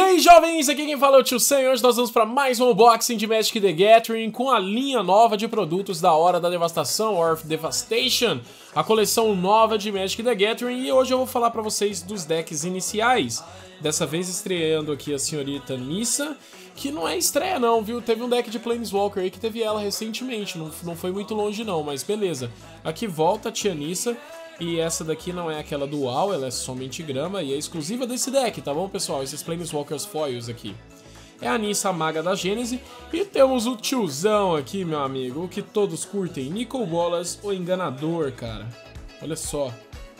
E aí, jovens, aqui quem fala é o Tio Sam hoje nós vamos para mais um unboxing de Magic the Gathering com a linha nova de produtos da Hora da Devastação, Earth Devastation, a coleção nova de Magic the Gathering e hoje eu vou falar para vocês dos decks iniciais. Dessa vez estreando aqui a senhorita Nissa, que não é estreia não, viu? Teve um deck de Planeswalker aí que teve ela recentemente, não, não foi muito longe não, mas beleza. Aqui volta a tia Nissa, e essa daqui não é aquela dual, ela é somente grama e é exclusiva desse deck, tá bom, pessoal? Esses Planeswalkers Foils aqui. É a Nissa Maga da Gênese. E temos o tiozão aqui, meu amigo, o que todos curtem. Nicol Bolas, o Enganador, cara. Olha só.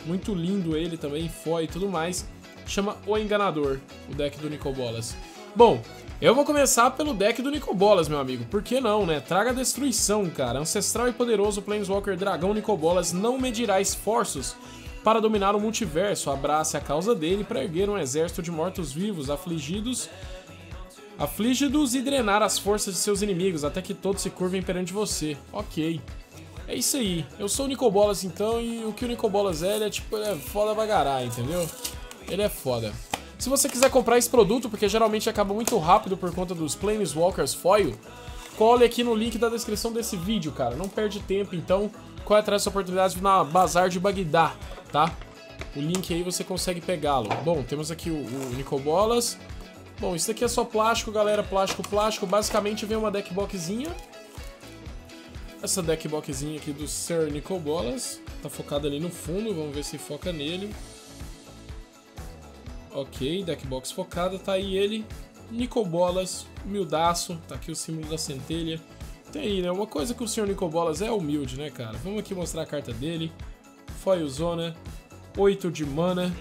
Muito lindo ele também, foil e tudo mais. Chama o Enganador, o deck do Nicol Bolas. Bom, eu vou começar pelo deck do Nicobolas, meu amigo. Por que não, né? Traga destruição, cara. Ancestral e poderoso Planeswalker Dragão Nicobolas não medirá esforços para dominar o multiverso. Abrace a causa dele para erguer um exército de mortos-vivos afligidos afligidos e drenar as forças de seus inimigos até que todos se curvem perante você. Ok. É isso aí. Eu sou o Nicobolas então e o que o Nicobolas é, ele é tipo, ele é foda bagarar, entendeu? Ele é foda. Se você quiser comprar esse produto, porque geralmente acaba muito rápido por conta dos Planeswalkers Foil, cole aqui no link da descrição desse vídeo, cara. Não perde tempo, então corre atrás dessa oportunidade na Bazar de Bagdá, tá? O link aí você consegue pegá-lo. Bom, temos aqui o, o Nicobolas. Bom, isso aqui é só plástico, galera. Plástico, plástico. Basicamente vem uma deckboxzinha. Essa deckboxzinha aqui do Sir Nicobolas. Tá focada ali no fundo, vamos ver se foca nele. Ok, deckbox focada, tá aí ele. Nicobolas, humildaço, tá aqui o símbolo da centelha. Tem aí, né? Uma coisa que o senhor Nicobolas é humilde, né, cara? Vamos aqui mostrar a carta dele. Foilzona, 8 de mana.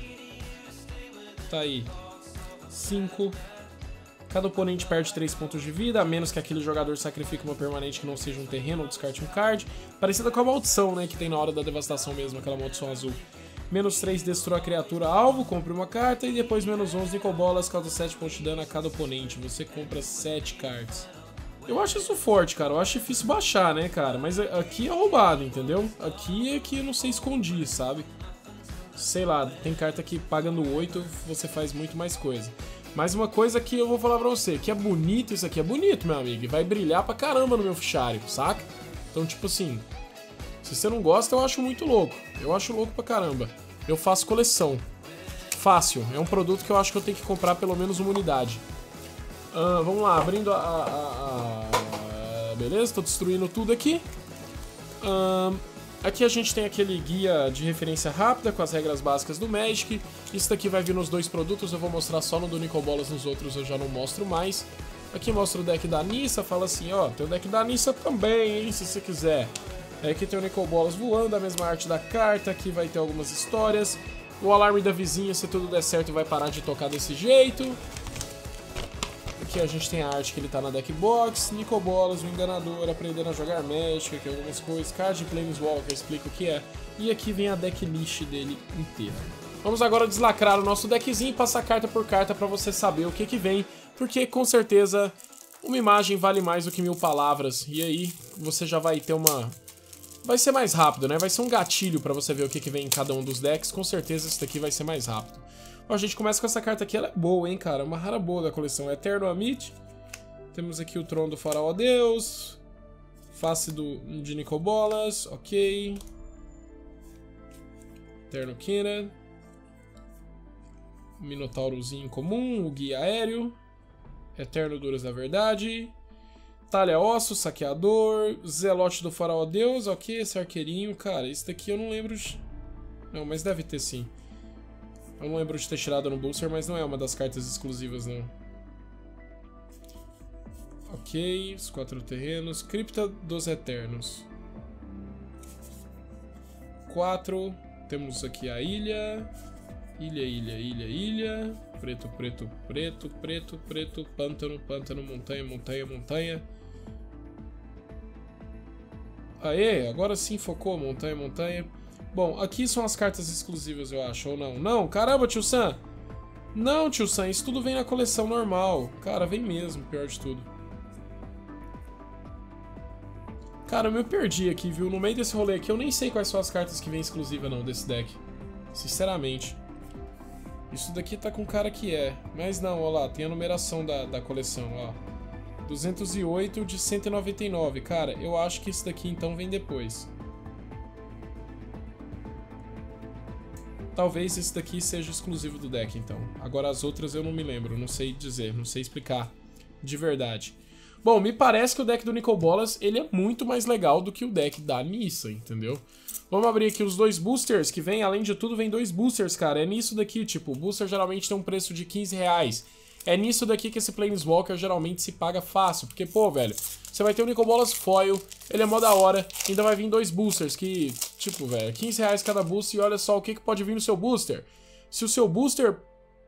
Tá aí, 5. Cada oponente perde 3 pontos de vida, a menos que aquele jogador sacrifique uma permanente que não seja um terreno ou descarte um card. Parecida com a maldição, né, que tem na hora da devastação mesmo, aquela maldição azul. Menos 3 destrua a criatura alvo, compre uma carta. E depois menos 11 Nicobolas, causa 7 pontos de dano a cada oponente. Você compra 7 cartas. Eu acho isso forte, cara. Eu acho difícil baixar, né, cara? Mas aqui é roubado, entendeu? Aqui é que eu não sei escondi, sabe? Sei lá, tem carta que pagando 8 você faz muito mais coisa. Mas uma coisa que eu vou falar pra você, que é bonito isso aqui, é bonito, meu amigo. Vai brilhar pra caramba no meu fichário, saca? Então, tipo assim, se você não gosta, eu acho muito louco. Eu acho louco pra caramba. Eu faço coleção. Fácil. É um produto que eu acho que eu tenho que comprar pelo menos uma unidade. Uh, vamos lá, abrindo a... a, a. Beleza, tô destruindo tudo aqui. Aqui a gente tem aquele guia de referência rápida com as regras básicas do Magic. Isso daqui vai vir nos dois produtos, eu vou mostrar só no do Nicobolas, nos outros eu já não mostro mais. Aqui mostra o deck da Nissa, fala assim, ó, tem o deck da Nissa também, hein, se você quiser. É, aqui tem o Nicol Bolas voando, a mesma arte da carta, aqui vai ter algumas histórias. O alarme da vizinha, se tudo der certo, vai parar de tocar desse jeito. Aqui a gente tem a arte que ele tá na deck box, Nicol Bolas, o enganador, aprendendo a jogar Magic, aqui algumas coisas, card Planeswalker, explica o que é. E aqui vem a deck list dele inteira. Vamos agora deslacrar o nosso deckzinho e passar carta por carta para você saber o que que vem, porque com certeza uma imagem vale mais do que mil palavras, e aí você já vai ter uma vai ser mais rápido, né? Vai ser um gatilho pra você ver o que, que vem em cada um dos decks. Com certeza esse daqui vai ser mais rápido. Ó, a gente começa com essa carta aqui, ela é boa, hein, cara? Uma rara boa da coleção. Eterno Amit. Temos aqui o Trono do Faraó Deus. Face do, de Nicobolas, ok. Eterno Kina. Minotaurozinho comum, o Guia Aéreo. Eterno Duras da Verdade. Talha Osso, Saqueador, Zelote do Faraó Deus, ok, esse arqueirinho, cara, esse daqui eu não lembro de... Não, mas deve ter sim. Eu não lembro de ter tirado no booster, mas não é uma das cartas exclusivas, não. Ok, os quatro terrenos. Cripta dos Eternos. Quatro. Temos aqui a ilha. Ilha, ilha, ilha, ilha. Preto, preto, preto, preto, preto. Pântano, pântano, montanha, montanha, montanha. Aê, agora sim focou, montanha, montanha. Bom, aqui são as cartas exclusivas, eu acho, ou não? Não, caramba, tio Sam! Não, tio Sam, isso tudo vem na coleção normal. Cara, vem mesmo, pior de tudo. Cara, eu me perdi aqui, viu? No meio desse rolê aqui, eu nem sei quais são as cartas que vem exclusiva, não, desse deck. Sinceramente. Isso daqui tá com cara que é. Mas não, ó lá, tem a numeração da, da coleção, ó. 208 de 199. Cara, eu acho que isso daqui então vem depois. Talvez esse daqui seja exclusivo do deck, então. Agora as outras eu não me lembro, não sei dizer, não sei explicar de verdade. Bom, me parece que o deck do Nicol Bolas, ele é muito mais legal do que o deck da Nissa, entendeu? Vamos abrir aqui os dois boosters que vem, além de tudo, vem dois boosters, cara. É nisso daqui, tipo, o booster geralmente tem um preço de 15 reais. É nisso daqui que esse Planeswalker geralmente se paga fácil, porque, pô, velho, você vai ter o Nicol Bolas Foil, ele é mó da hora, ainda vai vir dois boosters que, tipo, velho, 15 reais cada booster e olha só o que, que pode vir no seu booster. Se o seu booster,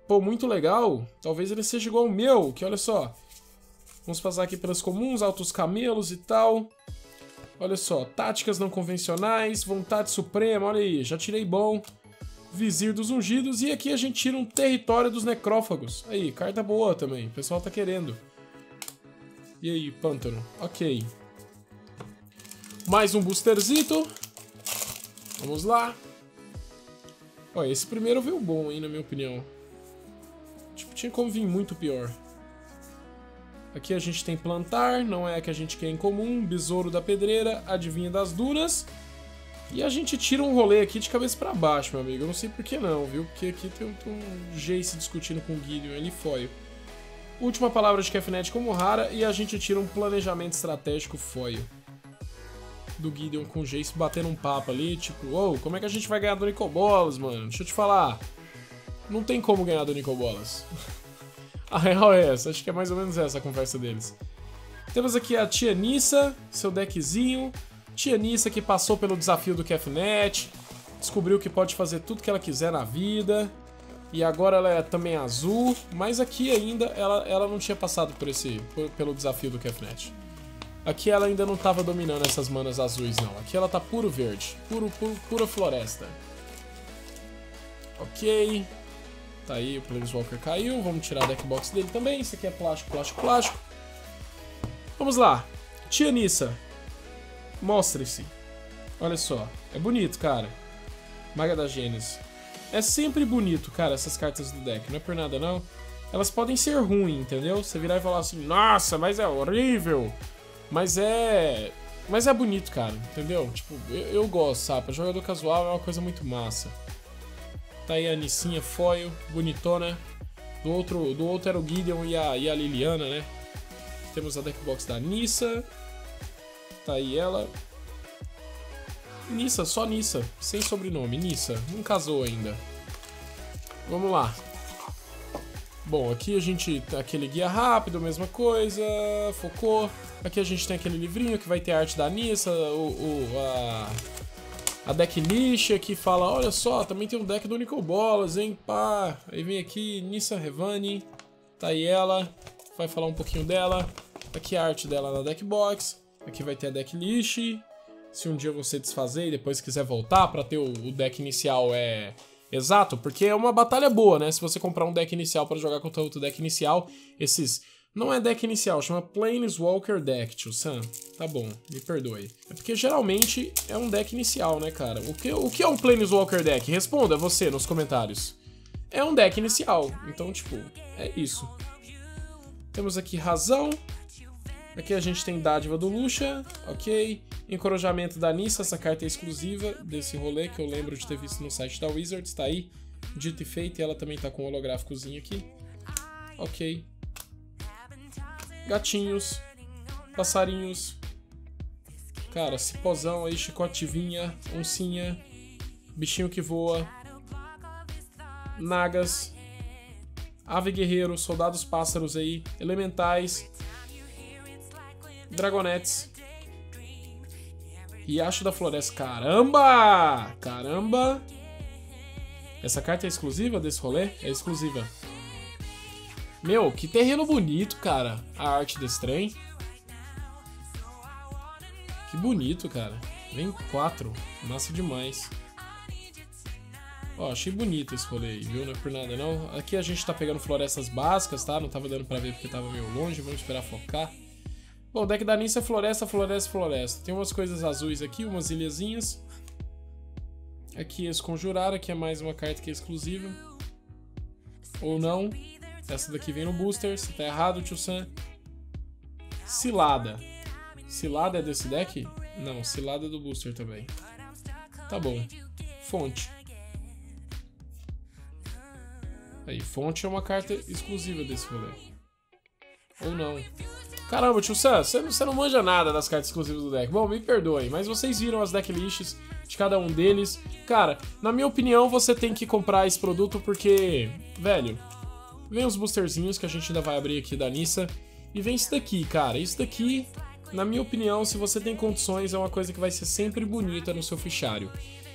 pô, muito legal, talvez ele seja igual ao meu, que olha só, Vamos passar aqui pelas comuns, altos camelos e tal. Olha só, táticas não convencionais, vontade suprema, olha aí, já tirei bom. Vizir dos Ungidos, e aqui a gente tira um território dos necrófagos. Aí, carta boa também, o pessoal tá querendo. E aí, pântano, ok. Mais um boosterzito. Vamos lá. Olha, esse primeiro veio bom, hein, na minha opinião. Tipo, tinha como vir muito pior. Aqui a gente tem plantar, não é a que a gente quer em comum, besouro da pedreira, adivinha das dunas. E a gente tira um rolê aqui de cabeça para baixo, meu amigo. Eu não sei por que não, viu? Porque aqui tem um, um Jace discutindo com o Gideon, ele foi. Última palavra de Kefnet como rara e a gente tira um planejamento estratégico foio. Do Gideon com o Jace batendo um papo ali, tipo, ô, oh, como é que a gente vai ganhar do Nicobolas, mano? Deixa eu te falar. Não tem como ganhar do Nicobolas. A real é essa, acho que é mais ou menos essa a conversa deles. Temos aqui a Tia Nissa, seu deckzinho. Tia Nissa que passou pelo desafio do Kefnet, descobriu que pode fazer tudo que ela quiser na vida. E agora ela é também azul, mas aqui ainda ela, ela não tinha passado por esse, por, pelo desafio do Kefnet. Aqui ela ainda não estava dominando essas manas azuis não, aqui ela tá puro verde, puro, puro pura floresta. Ok, Tá aí, o Planeswalker caiu. Vamos tirar a deckbox dele também. Isso aqui é plástico, plástico, plástico. Vamos lá. Tia Nissa. Mostre-se. Olha só. É bonito, cara. Maga da Gênesis. É sempre bonito, cara, essas cartas do deck. Não é por nada, não. Elas podem ser ruins, entendeu? Você virar e falar assim, nossa, mas é horrível. Mas é... Mas é bonito, cara, entendeu? Tipo, eu, eu gosto, sabe? Pra jogador casual é uma coisa muito massa. Tá aí a Nissinha foil, bonitona. Do outro, do outro era o Gideon e a, e a Liliana, né? Temos a deckbox da Nissa. Tá aí ela. Nissa, só Nissa, sem sobrenome, Nissa. Não casou ainda. Vamos lá. Bom, aqui a gente tem aquele guia rápido, mesma coisa, focou. Aqui a gente tem aquele livrinho que vai ter a arte da Nissa, o, o a a deck lixa que fala, olha só, também tem um deck do Nicol Bolas, hein, pá. Aí vem aqui, Nissa Revani, tá aí ela, vai falar um pouquinho dela. Aqui a arte dela na deck box, aqui vai ter a deck lixe. Se um dia você desfazer e depois quiser voltar para ter o, o deck inicial é exato, porque é uma batalha boa, né? Se você comprar um deck inicial para jogar contra outro deck inicial, esses não é deck inicial, chama Planeswalker Deck, tio Sam. Tá bom, me perdoe. É porque geralmente é um deck inicial, né, cara? O que, o que é um Planeswalker Deck? Responda você nos comentários. É um deck inicial, então, tipo, é isso. Temos aqui Razão. Aqui a gente tem Dádiva do Luxa, ok. Encorajamento da Nissa, essa carta é exclusiva desse rolê que eu lembro de ter visto no site da Wizards, tá aí. Dito e feito, e ela também tá com um holográficozinho aqui. Ok gatinhos, passarinhos, cara, cipozão aí, chicotivinha, oncinha, bichinho que voa, nagas, ave guerreiro, soldados pássaros aí, elementais, dragonetes, Riacho da Floresta. Caramba! Caramba! Essa carta é exclusiva desse rolê? É exclusiva. Meu, que terreno bonito, cara. A arte desse trem. Que bonito, cara. Vem quatro. Massa demais. Ó, achei bonito esse rolê aí, viu? Não é por nada, não. Aqui a gente tá pegando florestas básicas, tá? Não tava dando pra ver porque tava meio longe. Vamos esperar focar. Bom, o deck da Nissa é floresta, floresta, floresta. Tem umas coisas azuis aqui, umas ilhazinhas. Aqui esse conjurar, aqui é mais uma carta que é exclusiva. Ou não. Essa daqui vem no booster. Se tá errado, tio Sam. Cilada. Cilada é desse deck? Não, cilada é do booster também. Tá bom. Fonte. Aí, fonte é uma carta exclusiva desse rolê. Ou não. Caramba, tio Sam, você não, você não manja nada das cartas exclusivas do deck. Bom, me perdoem, mas vocês viram as decklists de cada um deles. Cara, na minha opinião, você tem que comprar esse produto porque, velho, vem os boosterzinhos que a gente ainda vai abrir aqui da Nissa. E vem isso daqui, cara. Isso daqui, na minha opinião, se você tem condições, é uma coisa que vai ser sempre bonita no seu fichário.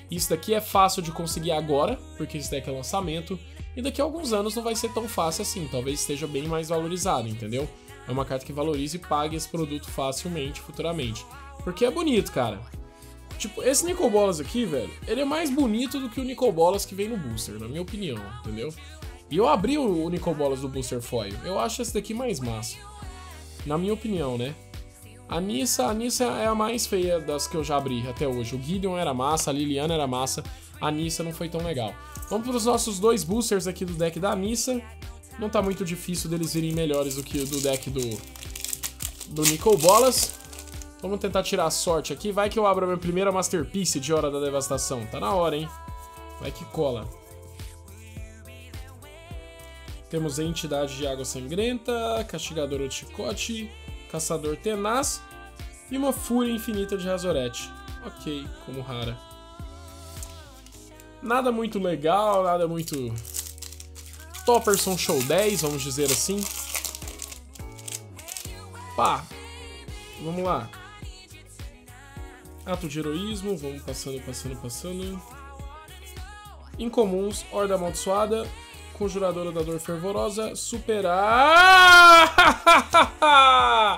Isso daqui é fácil de conseguir agora, porque esse deck é lançamento, e daqui a alguns anos não vai ser tão fácil assim, talvez esteja bem mais valorizado, entendeu? É uma carta que valorize e pague esse produto facilmente futuramente. Porque é bonito, cara. Tipo, esse Nicol Bolas aqui, velho, ele é mais bonito do que o Nicol Bolas que vem no booster, na minha opinião, entendeu? E eu abri o Nicol Bolas do booster foil. Eu acho esse daqui mais massa. Na minha opinião, né? A Nissa, a Nissa é a mais feia das que eu já abri até hoje. O Gideon era massa, a Liliana era massa, a Nissa não foi tão legal. Vamos para os nossos dois boosters aqui do deck da Nissa. Não tá muito difícil deles virem melhores do que o do deck do, do Nicol Bolas. Vamos tentar tirar a sorte aqui. Vai que eu abro a minha primeira Masterpiece de Hora da Devastação. Tá na hora, hein? Vai que cola. Temos a Entidade de Água Sangrenta, Castigadora de Chicote, Caçador Tenaz e uma Fúria Infinita de Razorete. Ok, como rara. Nada muito legal, nada muito... Topperson Show 10, vamos dizer assim. Pá, vamos lá. Ato de heroísmo, vamos passando, passando, passando. Incomuns, Horda Amaldiçoada, Conjuradora da Dor Fervorosa, Superar...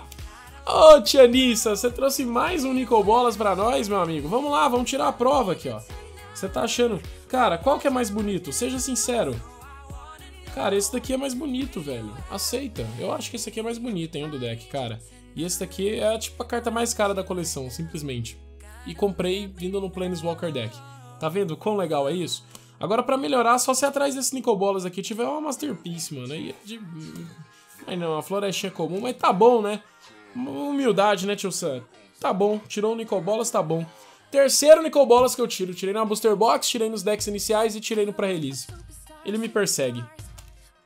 Ô, oh, tia Nissa, você trouxe mais um Nicobolas pra nós, meu amigo? Vamos lá, vamos tirar a prova aqui, ó. Você tá achando... Cara, qual que é mais bonito? Seja sincero. Cara, esse daqui é mais bonito, velho. Aceita. Eu acho que esse aqui é mais bonito, hein, do deck, cara. E esse daqui é tipo a carta mais cara da coleção, simplesmente. E comprei vindo no Planeswalker deck. Tá vendo quão legal é isso? Agora, pra melhorar, só se atrás desse Nicobolas aqui tiver uma Masterpiece, mano. Aí é de... Aí não, a florestinha comum, mas tá bom, né? Humildade, né, tio Sam? Tá bom, tirou o Nicobolas, tá bom. Terceiro Nicobolas que eu tiro. Tirei na Booster Box, tirei nos decks iniciais e tirei no pré-release. Ele me persegue.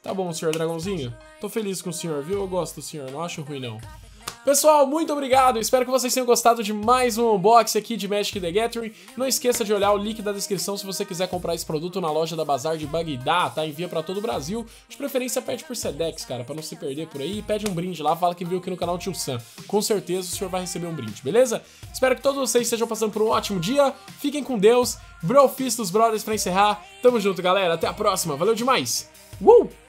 Tá bom, senhor dragãozinho. Tô feliz com o senhor, viu? Eu gosto do senhor, não acho ruim não. Pessoal, muito obrigado. Espero que vocês tenham gostado de mais um unboxing aqui de Magic the Gathering. Não esqueça de olhar o link da descrição se você quiser comprar esse produto na loja da Bazar de Bagdá, tá? Envia para todo o Brasil. De preferência, pede por Sedex, cara, para não se perder por aí. Pede um brinde lá, fala que viu aqui no canal Tio Sam. Com certeza o senhor vai receber um brinde, beleza? Espero que todos vocês estejam passando por um ótimo dia. Fiquem com Deus. Brofist dos Brothers pra encerrar. Tamo junto, galera. Até a próxima. Valeu demais. Uh!